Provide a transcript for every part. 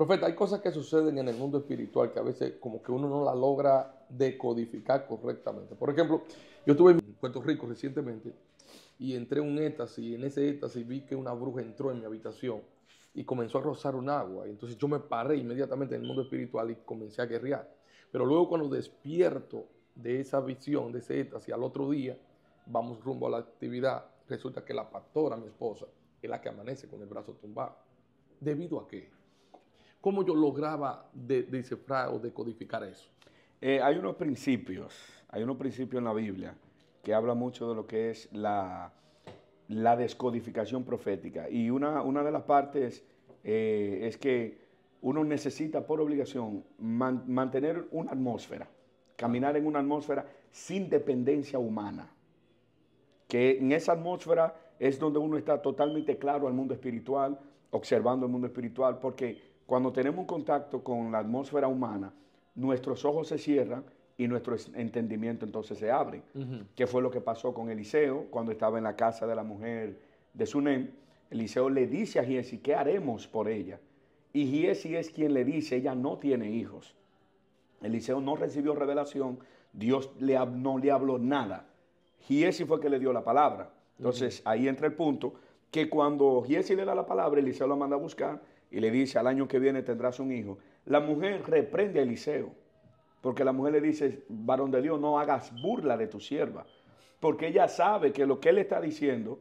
Profeta, hay cosas que suceden en el mundo espiritual que a veces como que uno no la logra decodificar correctamente. Por ejemplo, yo estuve en Puerto Rico recientemente y entré en un éxtasis y en ese éxtasis vi que una bruja entró en mi habitación y comenzó a rozar un agua. Entonces yo me paré inmediatamente en el mundo espiritual y comencé a guerrear. Pero luego cuando despierto de esa visión, de ese éxtasis, al otro día vamos rumbo a la actividad, resulta que la pastora, mi esposa, es la que amanece con el brazo tumbado. ¿Debido a qué? ¿Cómo yo lograba descifrar o decodificar eso? Eh, hay unos principios, hay unos principios en la Biblia que habla mucho de lo que es la, la descodificación profética. Y una, una de las partes eh, es que uno necesita por obligación mantener una atmósfera, caminar en una atmósfera sin dependencia humana. Que en esa atmósfera es donde uno está totalmente claro al mundo espiritual, observando el mundo espiritual, porque cuando tenemos un contacto con la atmósfera humana, nuestros ojos se cierran y nuestro entendimiento entonces se abre. ¿Qué fue lo que pasó con Eliseo cuando estaba en la casa de la mujer de Sunem? Eliseo le dice a Giesi, ¿qué haremos por ella? Y Giesi es quien le dice, ella no tiene hijos. Eliseo no recibió revelación, Dios le, no le habló nada. Giesi fue que le dio la palabra. Entonces ahí entra el punto que cuando Giesi le da la palabra, Eliseo la manda a buscar y le dice, al año que viene tendrás un hijo, la mujer reprende a Eliseo, porque la mujer le dice, varón de Dios, no hagas burla de tu sierva, porque ella sabe que lo que él está diciendo,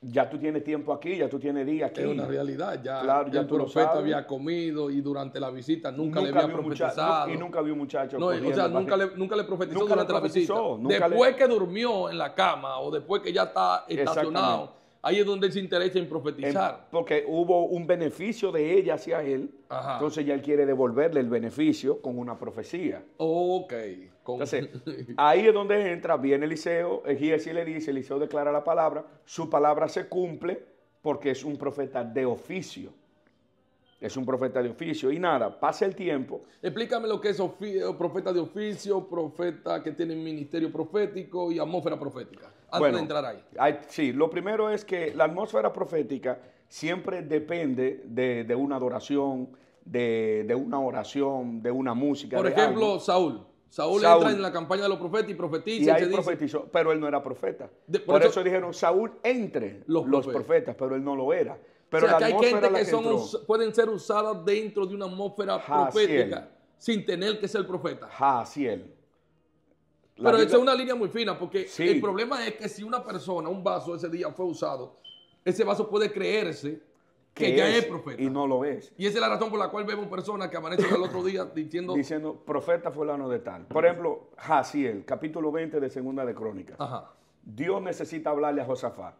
ya tú tienes tiempo aquí, ya tú tienes días aquí. Es una realidad, ya, el profeta había comido y durante la visita nunca, le había profetizado. y nunca vio un muchacho. No, o sea, nunca le, nunca le profetizó durante la visita. Después que durmió en la cama o después que ya está estacionado Ahí es donde él se interesa en profetizar. porque hubo un beneficio de ella hacia él. Entonces ya él quiere devolverle el beneficio con una profecía. Ok. Entonces, ahí es donde entra, viene Eliseo, Giesi le dice, Eliseo declara la palabra, su palabra se cumple porque es un profeta de oficio. Es un profeta de oficio. Y nada, pasa el tiempo. Explícame lo que es profeta de oficio, profeta que tiene ministerio profético y atmósfera profética. Antes de entrar ahí. Sí, lo primero es que la atmósfera profética siempre depende de, una adoración, de, una oración, de una música. Por ejemplo, Saúl. Saúl, entra en la campaña de los profetas y profetiza. Y ahí profetizó, pero él no era profeta. por, eso, dijeron, Saúl entre los, profetas. pero él no lo era. Pero o sea, que hay gente que, pueden ser usadas dentro de una atmósfera profética sin tener que ser profeta. Jaciel. Pero esa es una línea muy fina, porque el problema es que si una persona, un vaso ese día fue usado, ese vaso puede creerse que, ya es, profeta. Y no lo es. Y esa es la razón por la cual vemos personas que amanecen el otro día diciendo... Diciendo, profeta fulano de tal. Por ejemplo, Jaciel, capítulo 20 de Segunda de Crónicas. Dios necesita hablarle a Josafat.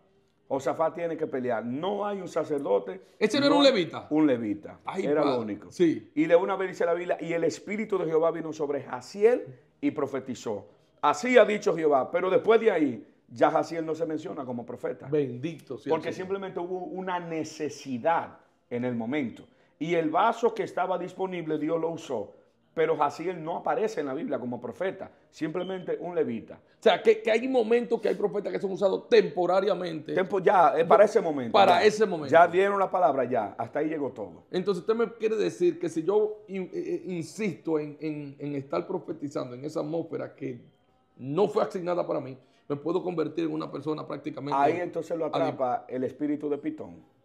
Josafat tiene que pelear. No hay un sacerdote. ¿Ese no, era un levita? Un levita. era lo único. Sí. Y de una vez dice la Biblia, y el Espíritu de Jehová vino sobre Jaciel y profetizó. Así ha dicho Jehová, pero después de ahí, ya Jaciel no se menciona como profeta. Bendito sea. Porque simplemente hubo una necesidad en el momento. Y el vaso que estaba disponible, Dios lo usó. Pero Jaciel no aparece en la Biblia como profeta, simplemente un levita. O sea, que, hay momentos que hay profetas que son usados temporariamente. Tempo, ya, es para ese momento. Para ese momento. Ya dieron la palabra, ya, hasta ahí llegó todo. Entonces usted me quiere decir que si yo eh, eh, insisto en, en estar profetizando en esa atmósfera que no fue asignada para mí, me puedo convertir en una persona prácticamente. Ahí entonces lo atrapa el espíritu de Pitón.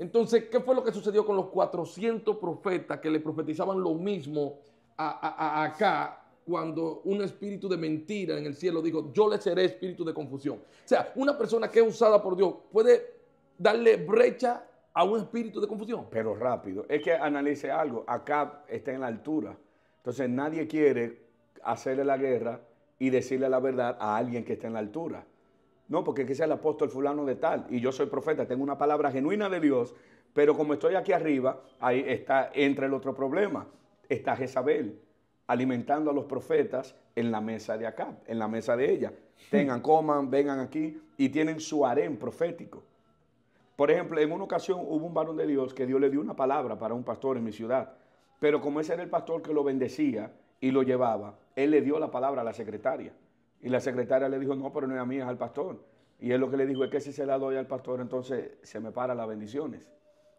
Entonces, ¿qué fue lo que sucedió con los 400 profetas que le profetizaban lo mismo a, acá cuando un espíritu de mentira en el cielo dijo, yo le seré espíritu de confusión? O sea, una persona que es usada por Dios puede darle brecha a un espíritu de confusión. Pero rápido. Es que analice algo. Acá está en la altura. Entonces nadie quiere hacerle la guerra y decirle la verdad a alguien que está en la altura. No, porque que sea el apóstol fulano de tal y yo soy profeta, tengo una palabra genuina de Dios, pero como estoy aquí arriba, ahí está, entra el otro problema. Está Jezabel alimentando a los profetas en la mesa de acá, en la mesa de ella. Tengan, coman, vengan aquí y tienen su harén profético. Por ejemplo, en una ocasión hubo un varón de Dios que Dios le dio una palabra para un pastor en mi ciudad, pero como ese era el pastor que lo bendecía, y lo llevaba, él le dio la palabra a la secretaria. Y la secretaria le dijo, no, pero no es a mí, es al pastor. Y él lo que le dijo es que si se la doy al pastor, entonces se me paran las bendiciones.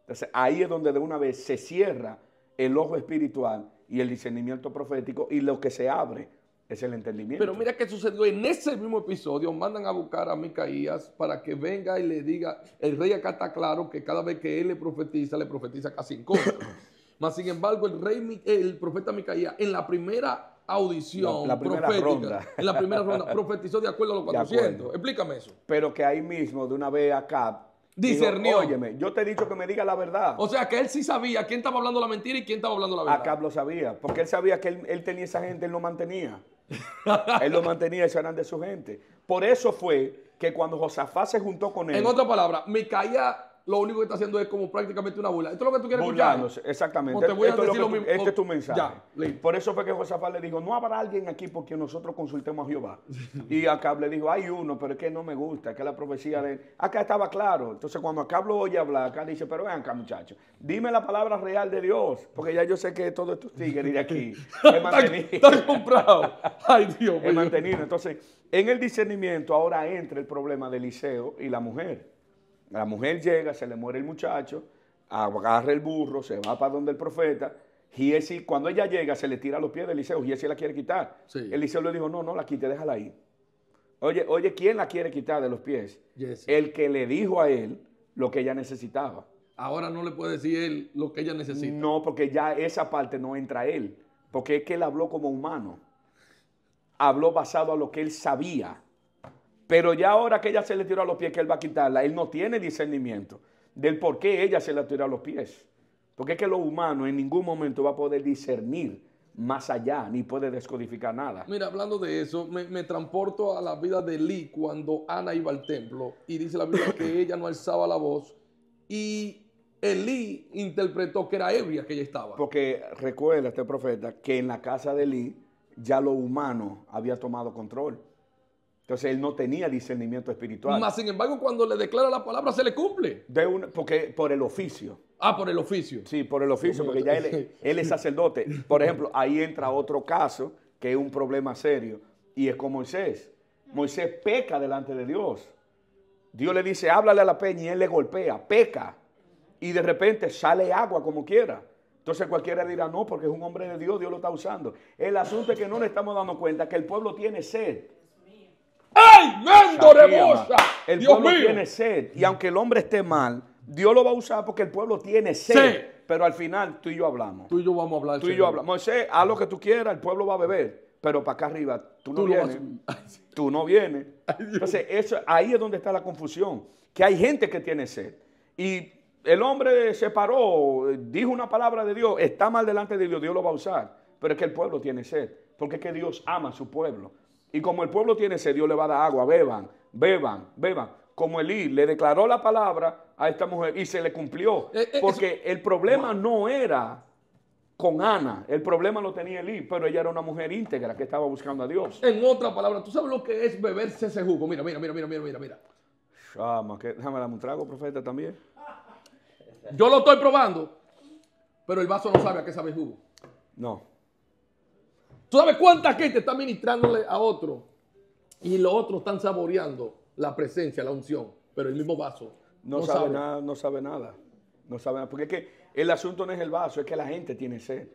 Entonces ahí es donde de una vez se cierra el ojo espiritual y el discernimiento profético y lo que se abre es el entendimiento. Pero mira qué sucedió en ese mismo episodio. Mandan a buscar a Micaías para que venga y le diga, el rey acá está claro que cada vez que él le profetiza, le profetiza casi en contra. Mas sin embargo, el rey, el profeta Micaías, en la primera audición La- la primera profética, ronda. en la primera ronda, profetizó de acuerdo a los De 400. acuerdo. Explícame eso. Pero que ahí mismo, de una vez acá, Discernió. Óyeme, yo te he dicho que me diga la verdad. O sea que él sí sabía quién estaba hablando la mentira y quién estaba hablando la verdad. Acab lo sabía, porque él sabía que él, él tenía esa gente, él lo mantenía. él lo mantenía, eso eran de su gente. Por eso fue que cuando Josafat se juntó con él, En otras palabras, Micaías lo único que está haciendo es como prácticamente una burla. ¿Esto es lo que tú quieres escuchar? burlándose, exactamente. O te voy a Esto es lo decir que lo tú- mismo. este es tu mensaje. Ya. Por eso fue que Josafat le dijo, no habrá alguien aquí porque nosotros consultemos a Jehová. Y Acab le dijo, hay uno, pero es que no me gusta, que la profecía de él. Acá estaba claro. Entonces cuando Acab lo oye hablar, acá dice, pero ven acá muchacho, dime la palabra real de Dios, porque ya yo sé que todos estos tigres de aquí es mantenido. Está comprado. Ay, Dios es mío. mantenido. Entonces, en el discernimiento ahora entra el problema de Eliseo y la mujer. La mujer llega, se le muere el muchacho, agarra el burro, se va para donde el profeta. Giesi, cuando ella llega, se le tira a los pies de Eliseo. Giesi la quiere quitar. Sí. Eliseo le dijo, no, no la quite, déjala ahí. Oye, oye, ¿quién la quiere quitar de los pies? El que le dijo a él lo que ella necesitaba. Ahora no le puede decir él lo que ella necesita. No, porque ya esa parte no entra él. Porque es que él habló como humano. Habló basado a lo que él sabía. Pero ya ahora que ella se le tiró a los pies, que él va a quitarla, él no tiene discernimiento del por qué ella se le tiró a los pies. Porque es que lo humano en ningún momento va a poder discernir más allá, ni puede descodificar nada. Mira, hablando de eso, me, me transporto a la vida de Lee cuando Ana iba al templo y dice la Biblia que ella no alzaba la voz y Elí interpretó que era ebria que ella estaba. Porque recuerda este profeta que en la casa de Elí ya lo humano había tomado control. Entonces él no tenía discernimiento espiritual. Mas, sin embargo, cuando le declara la palabra, se le cumple. De un- porque por el oficio. Ah, por el oficio. Sí, por el oficio, porque ya él, él es sacerdote. Por ejemplo, ahí entra otro caso que es un problema serio y es con Moisés. Moisés peca delante de Dios. Dios le dice, háblale a la peña y él le golpea, peca. Y de repente sale agua como quiera. Entonces cualquiera dirá, no, porque es un hombre de Dios, Dios lo está usando. El asunto es que no le estamos dando cuenta que el pueblo tiene sed. ¡Ay, mendo de Shakira, bosa! El Dios pueblo mío. tiene sed. Y aunque el hombre esté mal, Dios lo va a usar porque el pueblo tiene sed. Pero al final tú y yo hablamos. Tú y yo vamos a hablar. Tú y yo hablamos. Moisés, haz lo que tú quieras, el pueblo va a beber. Pero para acá arriba, tú no Tú lo vas vienes. a- Ay, sí. Tú no vienes. Entonces, eso, ahí es donde está la confusión. Que hay gente que tiene sed. Y el hombre se paró, dijo una palabra de Dios, está mal delante de Dios, Dios lo va a usar. Pero es que el pueblo tiene sed. Porque es que Dios ama a su pueblo. Y como el pueblo tiene sed, Dios le va a dar agua. Beban, beban, beban. Como Elí le declaró la palabra a esta mujer y se le cumplió. Eh, eh, Porque el problema no era con Ana. El problema lo tenía Elí, pero ella era una mujer íntegra que estaba buscando a Dios. En otra palabra, ¿tú sabes lo que es beberse ese jugo? Mira, mira, mira, mira, mira, mira, mira. Chama, que, déjame darme un trago, profeta, también. Yo lo estoy probando, pero el vaso no sabe a qué sabe el jugo. No. ¿Tú sabes cuánta gente está ministrándole a otro y los otros están saboreando la presencia, la unción, pero el mismo vaso No, sabe, nada, no sabe nada. No sabe nada. Porque es que el asunto no es el vaso, es que la gente tiene sed.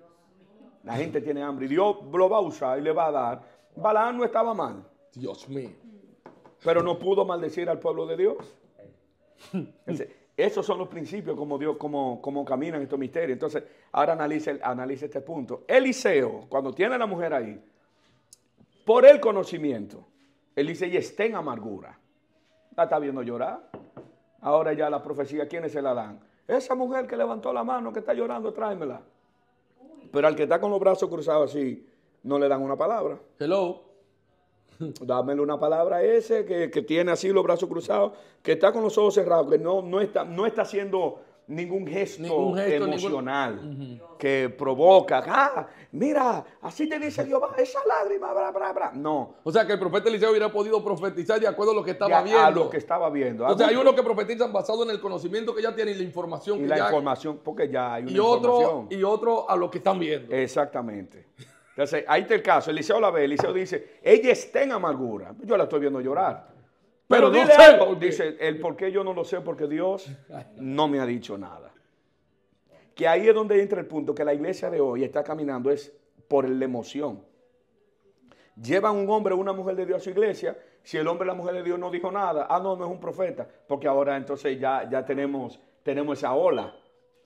La gente tiene hambre. Y Dios lo va a usar y le va a dar. Balaam no estaba mal, Dios mío. pero no pudo maldecir al pueblo de Dios. Esos son los principios como Dios, como, como caminan estos misterios. Entonces, ahora analice, analice este punto. Eliseo, cuando tiene a la mujer ahí, por el conocimiento, él dice, y está en amargura. La está viendo llorar. Ahora ya la profecía, ¿quiénes se la dan? Esa mujer que levantó la mano, que está llorando, tráemela. Pero al que está con los brazos cruzados así, no le dan una palabra. Hello. Dámele una palabra a ese que, que tiene así los brazos cruzados, que está con los ojos cerrados, que no, no, está, no está haciendo ningún gesto, Ningún gesto, ningún- emocional que provoca. Ah, mira, así te dice Jehová, esa lágrima, bra, bra, bra. No, O sea que el profeta Eliseo hubiera podido profetizar de acuerdo a lo que estaba ya viendo. a lo que estaba viendo. o sea, hay unos que profetizan basado en el conocimiento que ya tienen y la información y que la ya información, porque ya hay una y otro información. y otro a lo que están viendo. Exactamente. Entonces, ahí está el caso. Eliseo la ve. Eliseo dice, ella está en amargura. Yo la estoy viendo llorar. Pero Pero, no dile sé algo. por qué. Dice, el por qué yo no lo sé porque Dios no me ha dicho nada. que ahí es donde entra el punto, que la iglesia de hoy está caminando es por la emoción. Llevan un hombre o una mujer de Dios a su iglesia, si el hombre o la mujer de Dios no dijo nada, ah, no, no es un profeta, porque ahora entonces ya, ya tenemos, tenemos esa ola.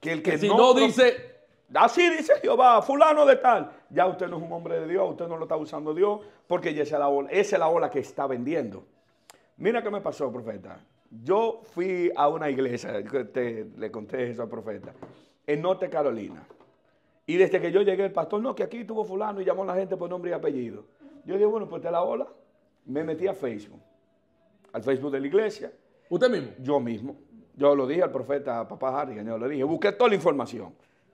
Que el que, si no, dice, así dice Jehová, fulano de tal, ya usted no es un hombre de Dios, usted no lo está usando Dios, porque ya esa es la ola, esa es la ola que está vendiendo. Mira qué me pasó, profeta. Yo fui a una iglesia, le conté eso al profeta, en Norte Carolina. Y desde que yo llegué, el pastor, no, que aquí tuvo fulano y llamó a la gente por nombre y apellido. Yo dije, bueno, pues te la ola. Me metí a Facebook, al Facebook de la iglesia. ¿Usted mismo? Yo mismo. Yo lo dije al profeta Papá Harry, yo le dije, busqué toda la información.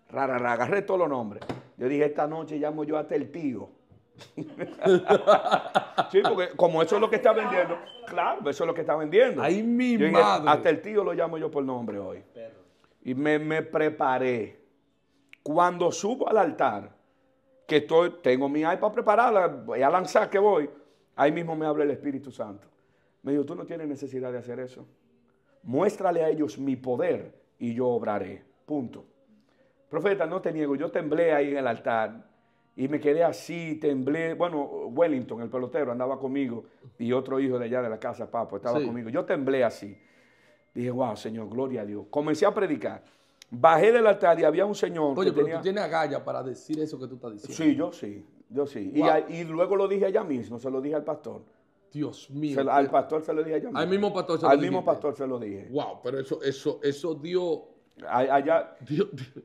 Rara, agarré todos los nombres. Yo dije, esta noche llamo yo hasta el tío. sí, porque como eso es lo que está vendiendo, claro, eso es lo que está vendiendo. Ahí mi madre. Hasta el tío lo llamo yo por nombre hoy. Y me, me, preparé. Cuando subo al altar, que estoy, tengo mi iPad preparada, voy a lanzar que voy, ahí mismo me habla el Espíritu Santo. Me dijo, tú no tienes necesidad de hacer eso. Muéstrale a ellos mi poder y yo obraré. Punto. Profeta, no te niego, yo temblé ahí en el altar y me quedé así, temblé. Bueno, Wellington, el pelotero, andaba conmigo y otro hijo de allá de la casa, Papo, estaba conmigo. Yo temblé así. Dije, wow, Señor, gloria a Dios. Comencé a predicar. Bajé del altar y había un señor. Oye, pero tú tienes agallas para decir eso que tú estás diciendo. Sí, yo sí, yo sí. Y, luego lo dije allá mismo, se lo dije al pastor. Dios mío. al pastor se lo dije allá mismo. Al mismo pastor se lo Al mismo pastor se lo dije. Wow, pero eso, eso, eso dio. Allá.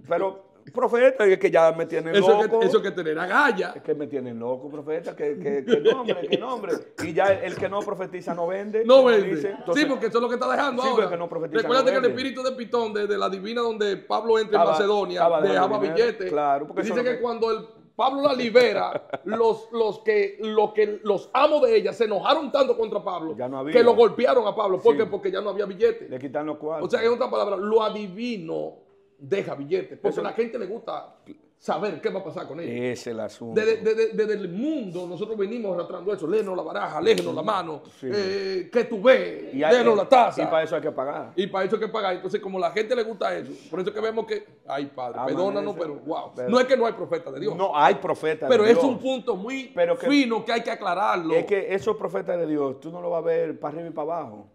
Pero Profeta, es que ya me tienen loco. eso que tener agalla. Es que me tienen loco, profeta, que, que, que nombre, que nombre. Y ya el, que no profetiza no vende. No vende. sí, porque eso es lo que está dejando sí, ahora. Que no profetiza, Recuerda que el espíritu de Pitón, desde la divina donde Pablo entra en Macedonia, dejaba billetes. Claro, porque dice que, cuando el Pablo la libera, los, los, que, los que los amos de ella se enojaron tanto contra Pablo que lo golpearon a Pablo. ¿Por qué? Porque ya no había billetes. Le quitan los cuartos. O sea, en otra palabra, lo adivino deja billetes. Porque a la gente le gusta saber qué va a pasar con ellos. Es el asunto. Desde, el mundo nosotros venimos arrastrando eso. Léenos la baraja, léenos la mano. Eh, ¿Qué tú ves? Léenos la taza. Y para eso hay que pagar. Y para eso hay que pagar. Entonces, como a la gente le gusta eso, por eso que vemos que, ay padre, perdónanos, pero wow. no es que no hay profeta de Dios. No hay profeta de Dios. Pero es un punto muy fino que hay que aclararlo. Es que esos profetas de Dios, tú no lo vas a ver para arriba y para abajo.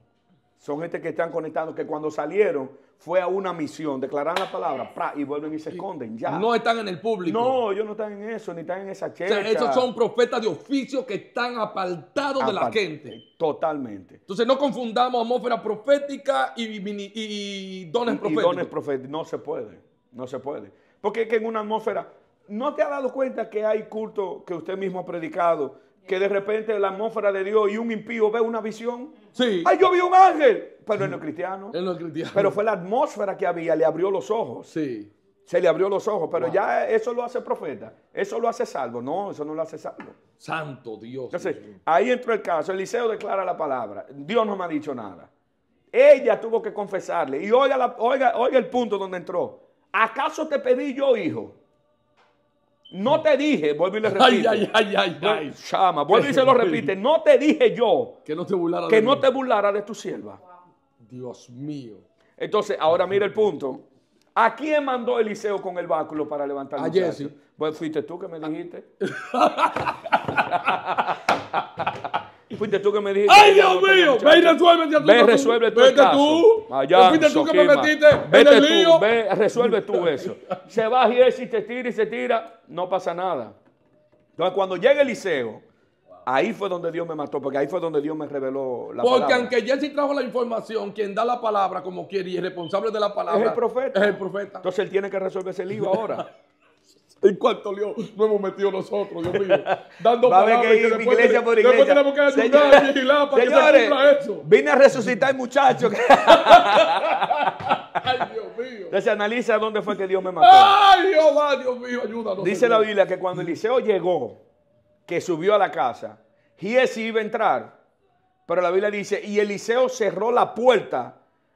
Son gente que están conectados, que cuando salieron fue a una misión, declaran la palabra, y vuelven y se esconden. Ya. No están en el público. No, ellos no están en eso, ni están en esa checha. O sea, esos son profetas de oficio que están apartados de la gente. Totalmente. Entonces no confundamos atmósfera profética y, y, dones proféticos. Y dones proféticos. No se puede. No se puede. Porque es que en una atmósfera. ¿No te ha dado cuenta que hay culto que usted mismo ha predicado? Que de repente la atmósfera de Dios y un impío ve una visión. Sí. ¡Ay, yo vi un ángel! Pero en los cristianos. En los cristianos. Pero fue la atmósfera que había, le abrió los ojos. Sí. Se le abrió los ojos, pero ya eso lo hace profeta. Eso lo hace salvo. No, eso no lo hace salvo. Santo Dios. Entonces, ahí entró el caso. Eliseo declara la palabra. Dios no me ha dicho nada. Ella tuvo que confesarle. Y oiga, la, oiga, oiga el punto donde entró. ¿Acaso te pedí yo, hijo? No te dije, vuelvo y le repito. Ay, ay, ay, ay, Chama, vuelvo y se lo repite. No te dije yo que no te burlara, que de, no te burlara de tu sierva. Dios mío. Entonces, ahora mira el punto. ¿A quién mandó Eliseo con el báculo para levantar el A Jesse. Pues fuiste tú que me dijiste. Fuiste tú que me dijiste. ¡Ay, Dios mío! Ve y resuelve tú. Ve, resuelve tú. Vete tú. Allá, fuiste tú que me metiste Vete en el tú, lío. Ve, resuelve tú eso. Se va y te tira y se tira, no pasa nada. Entonces, cuando llega Eliseo, ahí fue donde Dios me mató, porque ahí fue donde Dios me reveló la porque palabra. Porque aunque Jesse trajo la información, quien da la palabra como quiere y es responsable de la palabra. Es el profeta. Es el profeta. Entonces él tiene que resolver ese lío ahora. ¿En cuánto lío no hemos metido nosotros, Dios mío? Dando Va palabras. que, que iglesia por iglesia. Después tenemos que ayudar a vigilar para señores, que se cumpla eso. Vine a resucitar muchacho. Ay, Dios mío. Entonces analiza dónde fue que Dios me mató. Ay, Dios, Dios mío, ayúdanos. Dice la Biblia que cuando Eliseo llegó, que subió a la casa, Giesi iba a entrar, pero la Biblia dice, y Eliseo cerró la puerta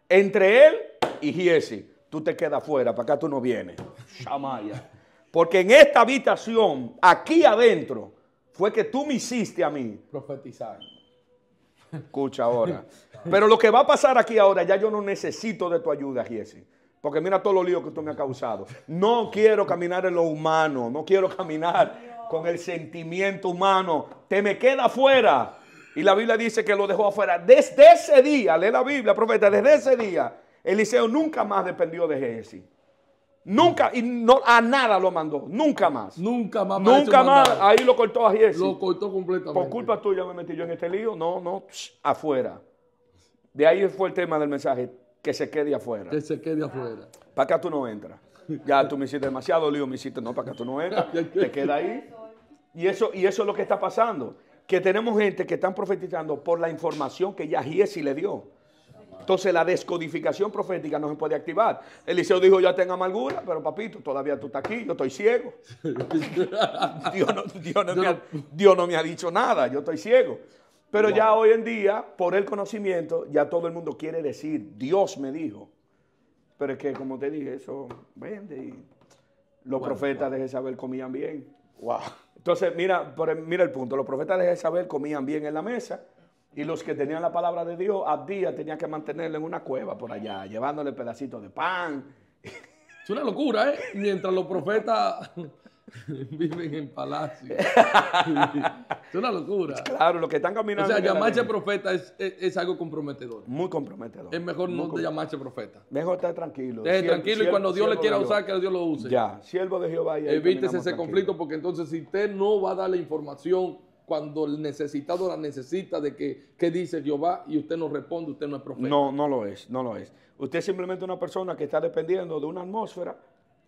entre él y Giesi. Tú te quedas afuera, para acá tú no vienes. Shamaya. Porque en esta habitación, aquí adentro, fue que tú me hiciste a mí. Profetizar. Escucha ahora. Pero lo que va a pasar aquí ahora, ya yo no necesito de tu ayuda, Giesi. Porque mira todos los líos que tú me has causado. No quiero caminar en lo humano, no quiero caminar con el sentimiento humano. Te me queda afuera. Y la Biblia dice que lo dejó afuera. Desde ese día, lee la Biblia, profeta, desde ese día, Eliseo nunca más dependió de Génesis. Nunca, y no, a nada lo mandó, nunca más. Nunca más. Nunca más, ahí lo cortó a Giesi. Lo cortó completamente. Por culpa tuya me metí yo en este lío. No, no, psh, afuera. De ahí fue el tema del mensaje, que se quede afuera. Que se quede afuera. Para acá tú no entras. Ya tú me hiciste demasiado lío, me hiciste, no, para acá tú no entras. Te queda ahí. Y eso, y eso es lo que está pasando. Que tenemos gente que están profetizando por la información que ya Giesi le dio. Entonces la descodificación profética no se puede activar. Eliseo dijo, ya tengo amargura, pero papito, todavía tú estás aquí, yo estoy ciego. Dios, no, Dios no me ha, Dios no me ha dicho nada, yo estoy ciego. Pero ya hoy en día, por el conocimiento, ya todo el mundo quiere decir, Dios me dijo. Pero es que, como te dije, eso vende y los profetas de Jezabel comían bien. Wow. Entonces, mira, mira el punto. Los profetas de Jezabel comían bien en la mesa y los que tenían la palabra de Dios, Abdías tenía que mantenerlo en una cueva por allá, llevándole pedacitos de pan. Es una locura, ¿eh? Mientras los profetas viven en palacio. es una locura. Claro, los que están O caminando. sea, en la llamarse profeta es, es- es algo comprometedor. Muy comprometedor. Es mejor Muy no de llamarse profeta. Mejor estar tranquilo. Siervo- tranquilo y cuando Dios le quiera usar, que Dios lo use. Ya, siervo de Jehová. y Evítese ese tranquilo. conflicto porque entonces si usted no va a dar la información cuando el necesitado la necesita de que, qué dice Jehová y usted no responde, usted no es profeta. No, no lo es, no lo es. Usted es simplemente una persona que está dependiendo de una atmósfera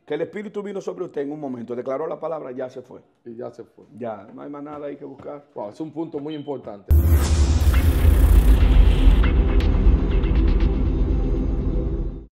que el Espíritu vino sobre usted en un momento, declaró la palabra, ya se fue. Y ya se fue. Ya, no hay más nada ahí que buscar. Wow, es un punto muy importante.